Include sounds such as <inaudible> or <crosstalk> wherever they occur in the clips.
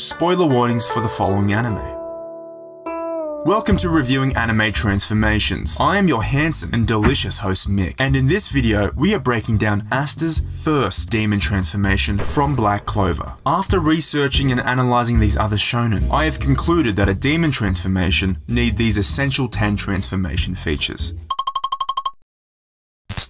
spoiler warnings for the following anime. Welcome to Reviewing Anime Transformations. I am your handsome and delicious host Mick, and in this video, we are breaking down Asta's first demon transformation from Black Clover. After researching and analyzing these other shonen, I have concluded that a demon transformation need these essential 10 transformation features.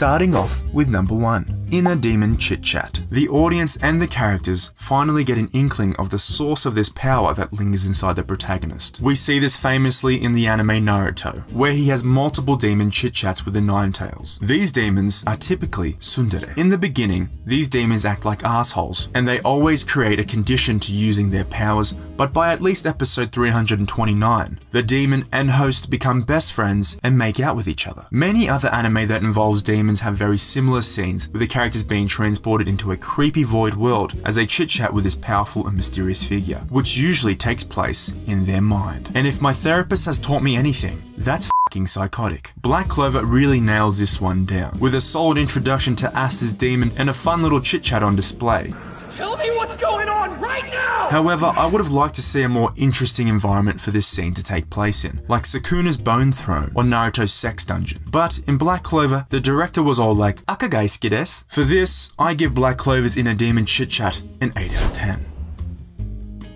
Starting off with number 1, Inner Demon Chit Chat. The audience and the characters finally get an inkling of the source of this power that lingers inside the protagonist. We see this famously in the anime Naruto, where he has multiple demon chit chats with the Nine Tails. These demons are typically tsundere. In the beginning, these demons act like assholes, and they always create a condition to using their powers, but by at least episode 329, the demon and host become best friends and make out with each other. Many other anime that involves demons have very similar scenes, with the characters being transported into a creepy void world as they chit chat with this powerful and mysterious figure, which usually takes place in their mind. And if my therapist has taught me anything, that's psychotic. Black Clover really nails this one down, with a solid introduction to Asta's demon and a fun little chit chat on display. Tell me what's going on right now! However, I would have liked to see a more interesting environment for this scene to take place in, like Sukuna's Bone Throne or Naruto's Sex Dungeon. But in Black Clover, the director was all like, Akagaiski desu. For this, I give Black Clover's Inner Demon Chit Chat an 8 out of 10.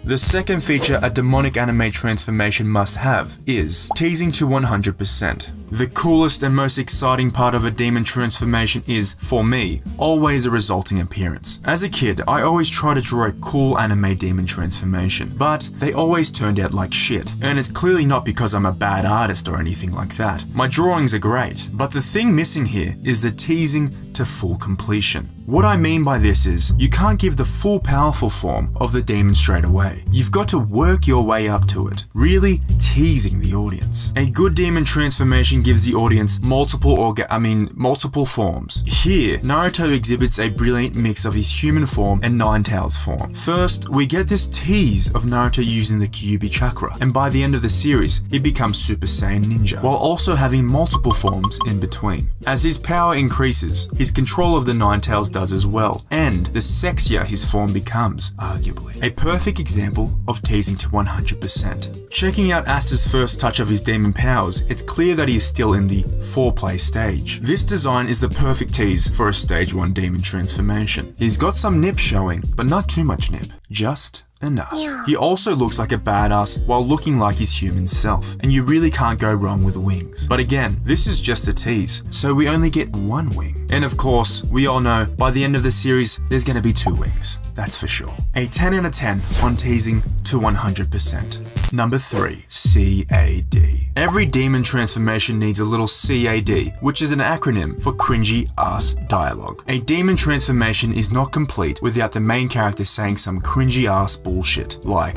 The second feature a demonic anime transformation must have is teasing to 100%. The coolest and most exciting part of a demon transformation is, for me, always a resulting appearance. As a kid, I always tried to draw a cool anime demon transformation, but they always turned out like shit. And it's clearly not because I'm a bad artist or anything like that. My drawings are great, but the thing missing here is the teasing to full completion. What I mean by this is, you can't give the full powerful form of the demon straight away. You've got to work your way up to it, really teasing the audience. A good demon transformation gives the audience multiple orga I mean multiple forms. Here, Naruto exhibits a brilliant mix of his human form and Nine Tails form. First, we get this tease of Naruto using the Kyuubi chakra, and by the end of the series, he becomes Super Saiyan Ninja, while also having multiple forms in between. As his power increases, his control of the Nine Tails does as well, and the sexier his form becomes, arguably. A perfect example of teasing to 100%. Checking out Asta's first touch of his demon powers, it's clear that he is still in the foreplay stage. This design is the perfect tease for a stage 1 demon transformation. He's got some nip showing, but not too much nip, just enough. Yeah. He also looks like a badass while looking like his human self, and you really can't go wrong with wings. But again, this is just a tease, so we only get one wing. And of course, we all know by the end of the series, there's gonna be two wings, that's for sure. A 10 out of 10 on teasing to 100%. Number 3. CAD. Every demon transformation needs a little CAD, which is an acronym for cringy ass dialogue. A demon transformation is not complete without the main character saying some cringy ass bullshit, like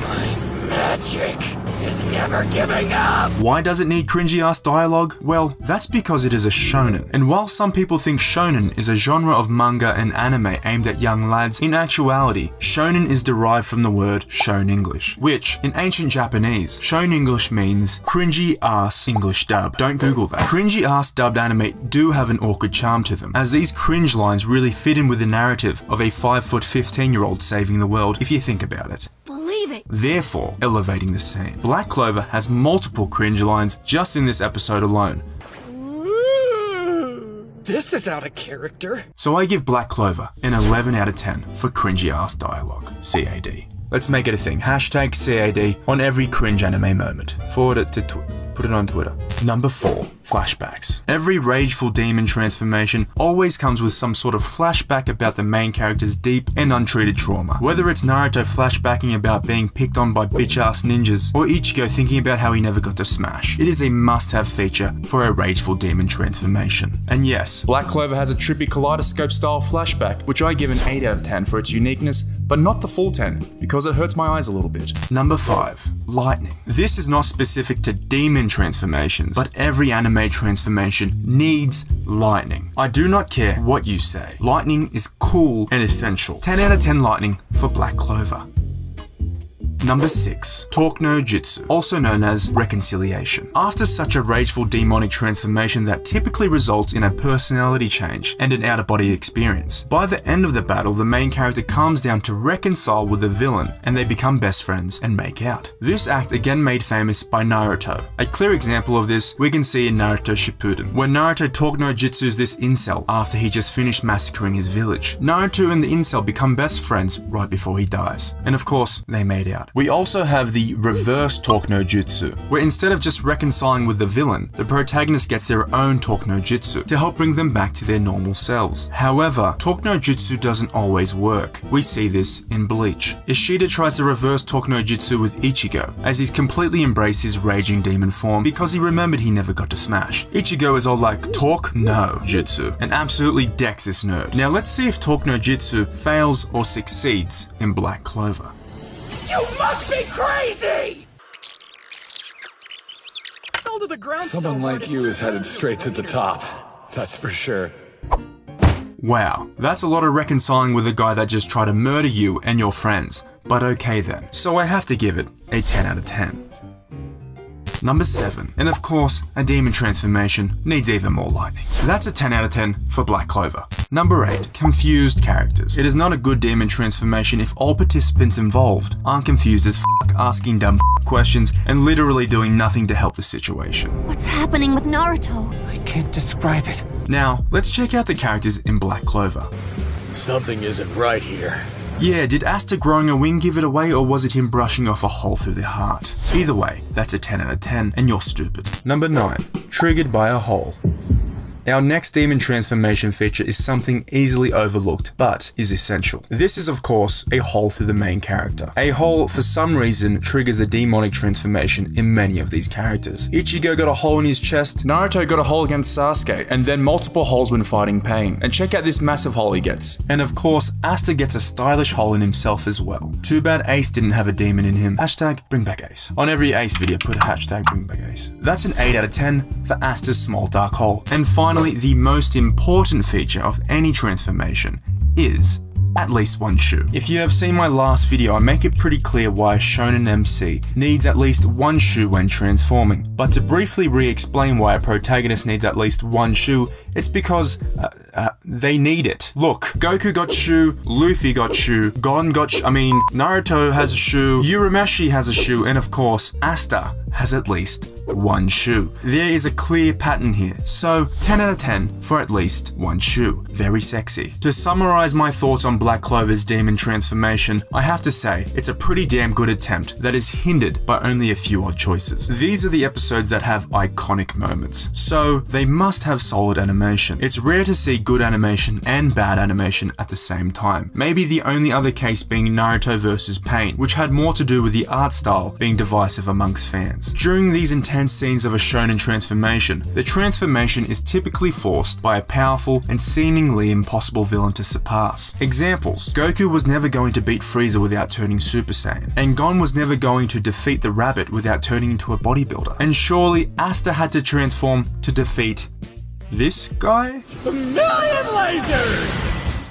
Magic is giving up! Why does it need cringy ass dialogue? Well, that's because it is a shonen, and while some people think shonen is a genre of manga and anime aimed at young lads, in actuality, shonen is derived from the word shown English, which, in ancient Japanese, shown English means cringy ass English dub. Don't Google that. Cringy ass dubbed anime do have an awkward charm to them, as these cringe lines really fit in with the narrative of a 5 foot 15 year old saving the world if you think about it therefore elevating the scene. Black Clover has multiple cringe lines just in this episode alone. This is out of character. So I give Black Clover an 11 out of 10 for cringy ass dialogue. CAD. Let's make it a thing. Hashtag CAD on every cringe anime moment. Forward it to Twitter. Put it on Twitter. Number 4. Flashbacks. Every rageful demon transformation always comes with some sort of flashback about the main character's deep and untreated trauma. Whether it's Naruto flashbacking about being picked on by bitch-ass ninjas, or Ichigo thinking about how he never got to Smash, it is a must-have feature for a rageful demon transformation. And yes, Black Clover has a trippy kaleidoscope style flashback, which I give an 8 out of 10 for its uniqueness, but not the full 10, because it hurts my eyes a little bit. Number 5. Lightning. This is not specific to demon transformations, but every anime transformation needs lightning. I do not care what you say. Lightning is cool and essential. 10 out of 10 lightning for Black Clover. Number 6. Talk no Jutsu, also known as reconciliation. After such a rageful demonic transformation that typically results in a personality change and an out-of-body experience, by the end of the battle the main character calms down to reconcile with the villain and they become best friends and make out. This act again made famous by Naruto. A clear example of this we can see in Naruto Shippuden, where Naruto talk no jutsus this incel after he just finished massacring his village. Naruto and the incel become best friends right before he dies. And of course, they made out. We also have the reverse talk no jutsu, where instead of just reconciling with the villain, the protagonist gets their own talk no jutsu to help bring them back to their normal selves. However, talk no jutsu doesn't always work. We see this in Bleach. Ishida tries to reverse talk no jutsu with Ichigo, as he's completely embraced his raging demon form because he remembered he never got to smash. Ichigo is all like, talk no jutsu, and absolutely decks this nerd. Now let's see if talk no jutsu fails or succeeds in Black Clover. You must be crazy! fell to the ground Someone hard like you is headed straight to the top. That's for sure. Wow, that's a lot of reconciling with a guy that just tried to murder you and your friends. But okay then. So I have to give it a 10 out of 10. Number 7. And of course, a demon transformation needs even more lightning. That's a 10 out of 10 for Black Clover. Number 8. Confused characters. It is not a good demon transformation if all participants involved aren't confused as f asking dumb <laughs> questions and literally doing nothing to help the situation. What's happening with Naruto? I can't describe it. Now, let's check out the characters in Black Clover. Something isn't right here. Yeah, did Asta growing a wing give it away or was it him brushing off a hole through their heart? Either way, that's a 10 out of 10 and you're stupid. Number 9. Triggered by a hole. Our next demon transformation feature is something easily overlooked, but is essential. This is of course a hole through the main character. A hole for some reason triggers the demonic transformation in many of these characters. Ichigo got a hole in his chest, Naruto got a hole against Sasuke, and then multiple holes when fighting Pain. And check out this massive hole he gets. And of course, Asta gets a stylish hole in himself as well. Too bad Ace didn't have a demon in him. Hashtag bring back Ace. On every Ace video, put a hashtag bring back Ace. That's an 8 out of 10 for Asta's small dark hole. And finally, the most important feature of any transformation is at least one shoe. If you have seen my last video, I make it pretty clear why shonen MC needs at least one shoe when transforming. But to briefly re-explain why a protagonist needs at least one shoe, it's because uh, uh, they need it. Look, Goku got shoe, Luffy got shoe, Gon got I mean, Naruto has a shoe, Urameshi has a shoe, and of course, Asta has at least one shoe. There is a clear pattern here, so 10 out of 10 for at least one shoe. Very sexy. To summarize my thoughts on Black Clover's demon transformation, I have to say it's a pretty damn good attempt that is hindered by only a few odd choices. These are the episodes that have iconic moments, so they must have solid animation. It's rare to see good animation and bad animation at the same time. Maybe the only other case being Naruto vs. Pain, which had more to do with the art style being divisive amongst fans. During these intense scenes of a shonen transformation, the transformation is typically forced by a powerful and seemingly impossible villain to surpass. Examples Goku was never going to beat Frieza without turning Super Saiyan, and Gon was never going to defeat the rabbit without turning into a bodybuilder. And surely Asta had to transform to defeat this guy? A million lasers!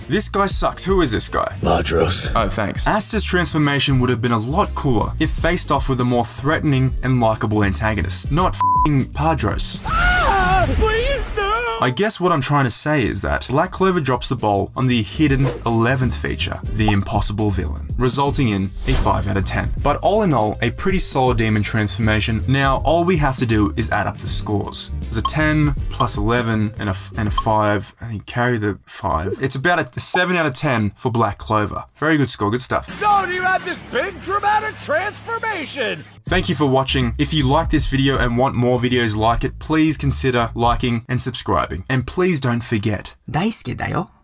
This guy sucks. Who is this guy? Ladros. Oh, thanks. Asta's transformation would have been a lot cooler if faced off with a more threatening and likable antagonist, not fing Ladros. I guess what I'm trying to say is that Black Clover drops the ball on the hidden 11th feature, the impossible villain, resulting in a 5 out of 10. But all in all, a pretty solid demon transformation. Now, all we have to do is add up the scores. There's a 10 plus 11 and a, and a 5, and you carry the 5. It's about a 7 out of 10 for Black Clover. Very good score, good stuff. So you had this big dramatic transformation! Thank you for watching. If you like this video and want more videos like it, please consider liking and subscribing. And please don't forget, 大輔だよ。